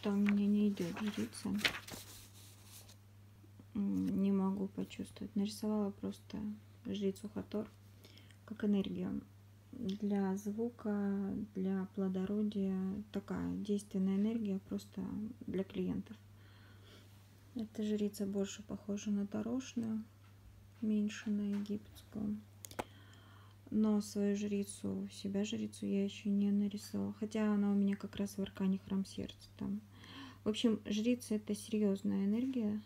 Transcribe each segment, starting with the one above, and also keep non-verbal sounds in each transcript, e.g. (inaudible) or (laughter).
что меня не идет жрица. Не могу почувствовать. Нарисовала просто жрицу Хатор как энергию для звука, для плодородия. Такая действенная энергия просто для клиентов. Эта жрица больше похожа на тарошную, меньше на египетскую. Но свою жрицу, себя жрицу я еще не нарисовала. Хотя она у меня как раз в аркане храм сердца там. В общем, жрица это серьезная энергия.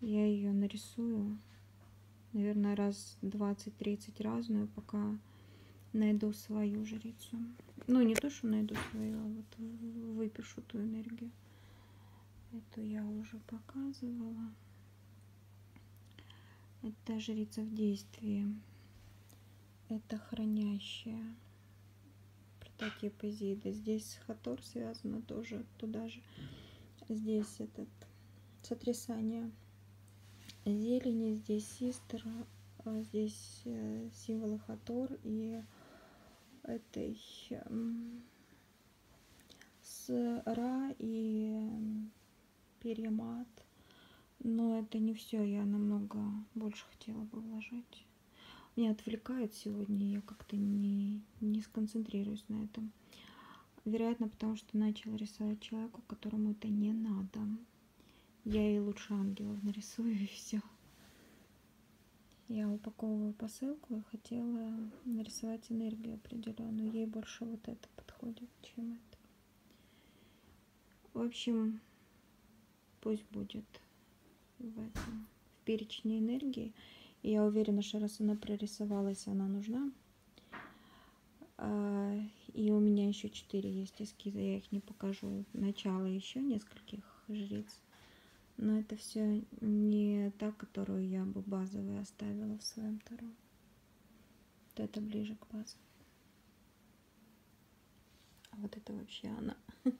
Я ее нарисую, наверное, раз 20-30 разную, пока найду свою жрицу. Ну, не то, что найду свою, а вот выпишу ту энергию. Эту я уже показывала. Это жрица в действии. Это хранящая. Прототип Изиды. Здесь Хатор связано тоже туда же. Здесь этот сотрясание зелени, здесь систер, а здесь э, символы Хатор и этой с Ра и перья мат. Но это не все, я намного больше хотела бы вложить. Меня отвлекает сегодня, я как-то не, не сконцентрируюсь на этом. Вероятно, потому что начала рисовать человеку, которому это не надо. Я и лучше ангелов нарисую (laughs) и все. Я упаковываю посылку и хотела нарисовать энергию определенную. Ей больше вот это подходит, чем это. В общем, пусть будет в этом, в перечне энергии. Я уверена, что раз она прорисовалась, она нужна. А, и у меня еще четыре есть эскиза, я их не покажу. Начало еще нескольких жриц. Но это все не та, которую я бы базовой оставила в своем таро. Вот это ближе к базовой. А вот это вообще она. (laughs)